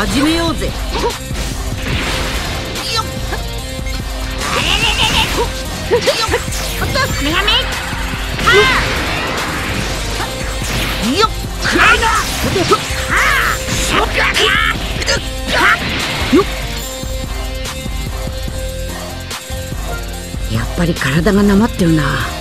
始めようぜ。よっあれれれれよっおっと女神はあよっくらいなはあしょっかよっやっぱり体がなまってるな。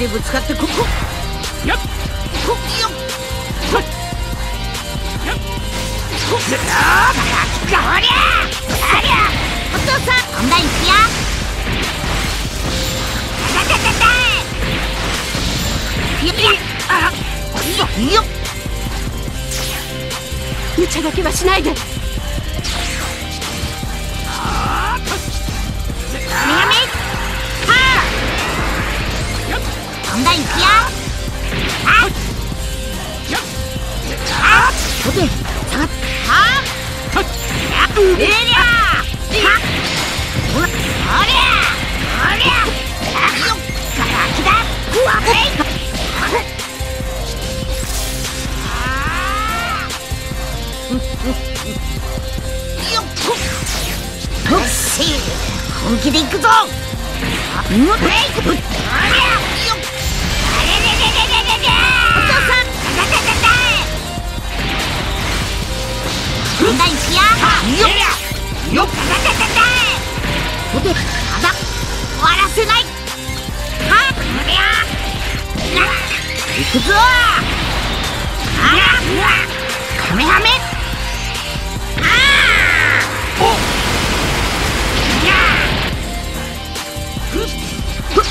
でぶつかってここ。やっ。こよ。っ。やっ。ほっ。あおりゃありゃお父さんオンラインたたたたよっ。あよよっ。無茶だけはしないであおて下がっははっあえりゃはほらおりゃおりゃようわえいよっほっし本気で行くぞうっっ。よっ。たたたたたおでただ終わらせないっ。こりゃな行くぞあらカメハメあおあ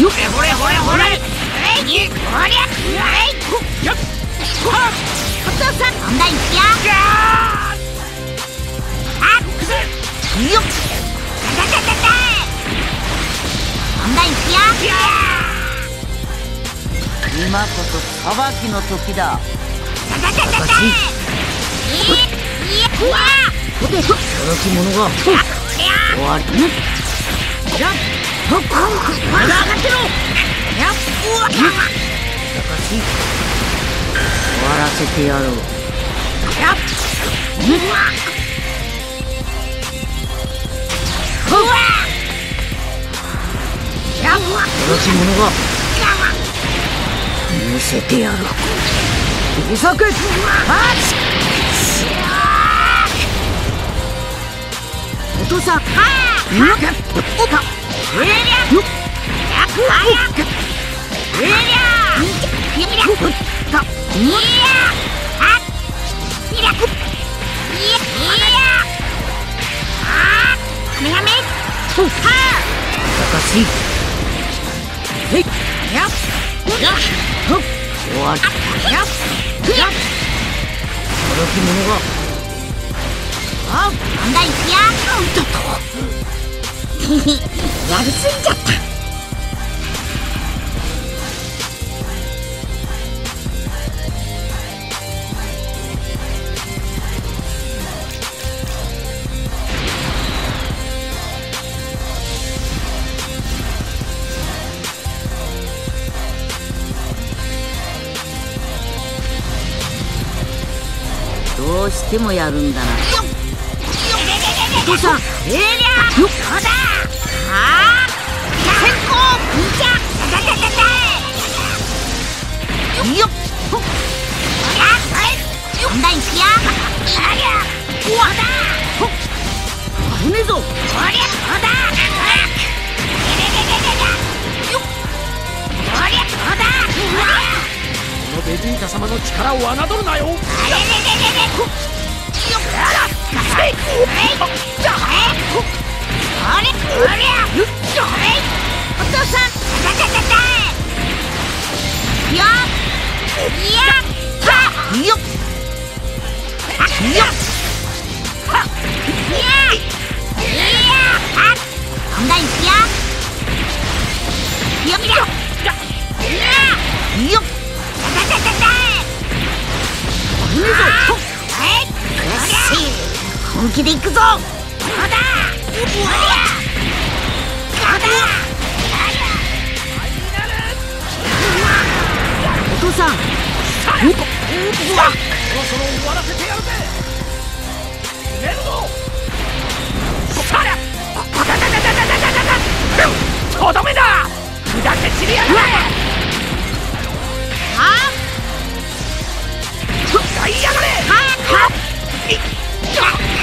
よっ。ほれほれほれえいこりゃえいやっ。はっ。お父さんオンラインよっ。たたたたたオンラインしや今こそ裁きの時だ。たたたたたいいやうわっうわやっうわ驚き者が見せてやる急ぐはっお父さんはあうわっおったえりゃよっやっはやえりゃいやっといやあいやいやいやあメガメはしかしあやっ。やっ。終わりやっ。やっ。驚き者が。おう問題しや。おっとっと。やりすぎちゃったしてもやるんだな。お父さん。えりゃそうだ。はあ先行じゃたたたたよっ。ほっ。やっはいオンラインしやありゃ。うわだほっ危ねえぞ。おりゃそうだ。れれれれれよっ。おりゃそうだ。うわこのベジータ様の力を侮るなよ。あれれれれれ。ほっよっ。気でいくぞお父さん。とどめだけ散りやがれはやがれははっ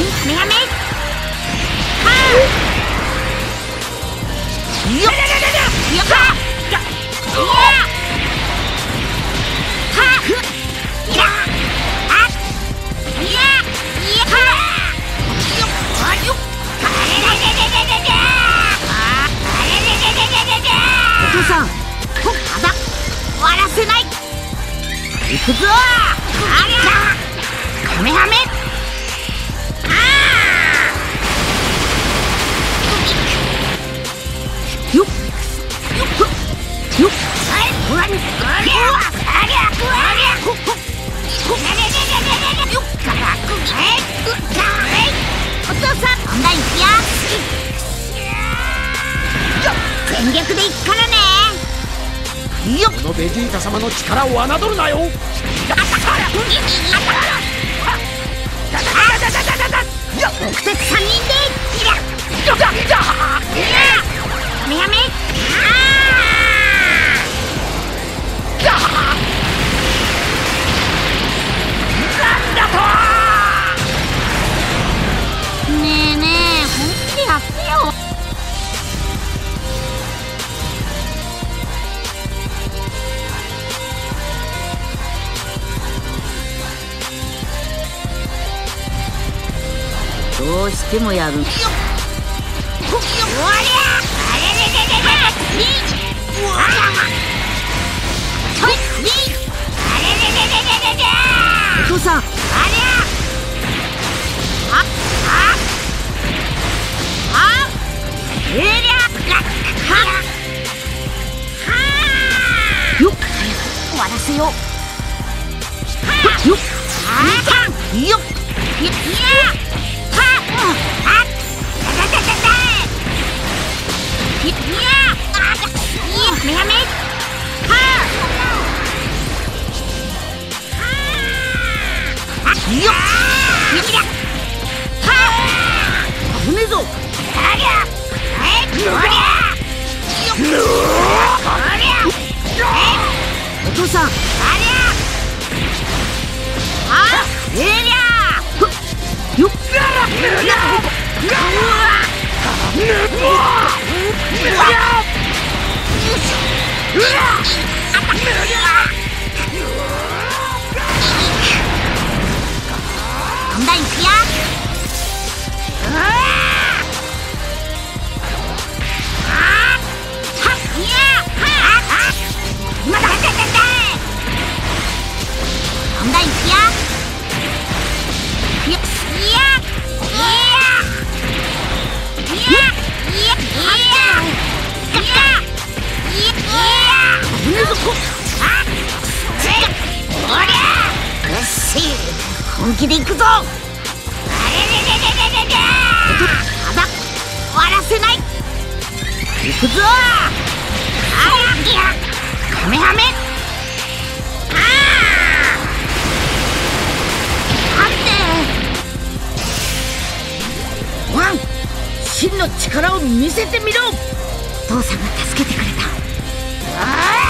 女神よっ。全力で行くからねよっこのベジータ様の力を侮るなよやよっいやカどうしてもやる。おりゃあれれれれれ。にお父さん。ありゃあああえりゃははよっ。終わらせよう。はよっ。あよっ。いやはあだだだだだいやあだいやメいよ右だ。はあ。危ねえぞ。ありゃえこりゃよこりゃえお父さん。ありゃ。あえりゃ。よっ。やらうわうわうわうわうわラインクリア行くぞあらいやカメハメああってワン真の力を見せてみろ父さんが助けてくれた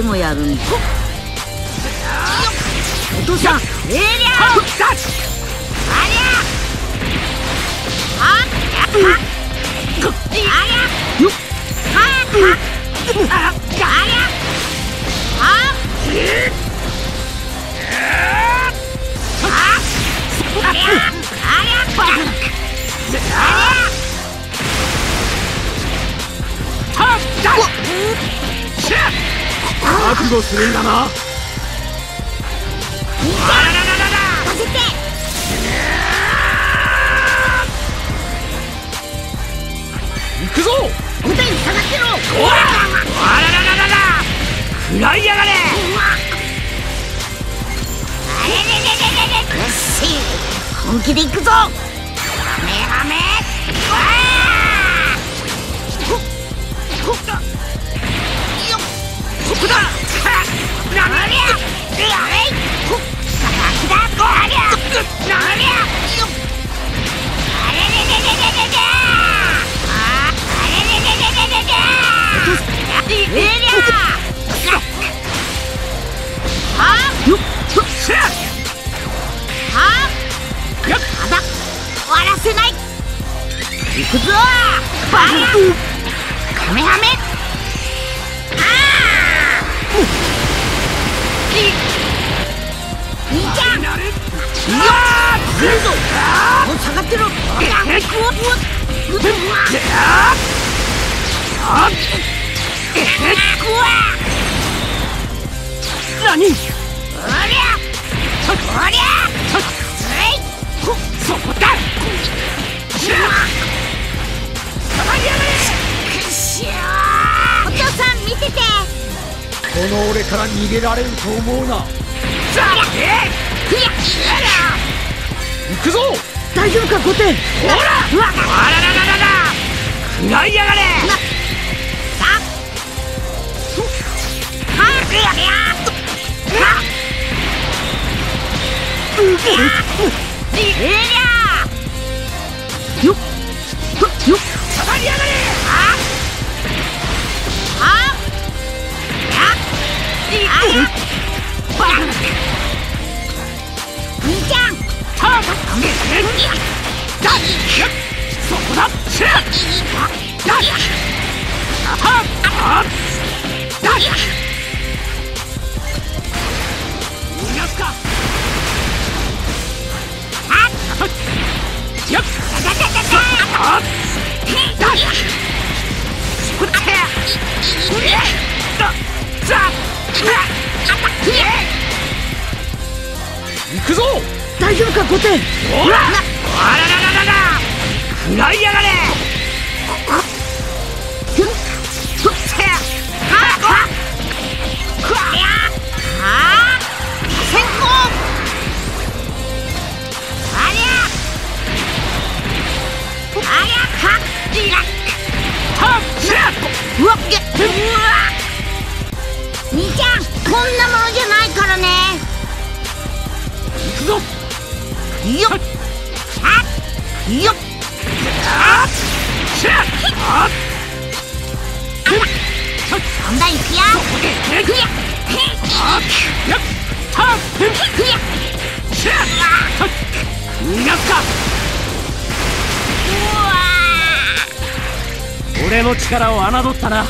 どうしてもやるんだお父さん！えりゃ！はっだありゃ！あやっ！はありゃよっ！はあありゃあするんだなくぞ。おでん下がってろおらあららららら食らいやがれあれれれれれれよここだカメハメるよあっいいぞもう下がってろえっうわうわうわーやあっえっうわ何おりゃおりゃえいほっそこだしゃ触りやがれくっしゃーお父さん見ててこの俺から逃げられると思うな。さあ行くぞ。大丈夫かほら。うわ。あららららら。食らいやがれ。さはるかほらあららららら。食らいやがれ。うわ。っ兄ちゃんこんなもんよっ。よっ。俺の力を侮ったな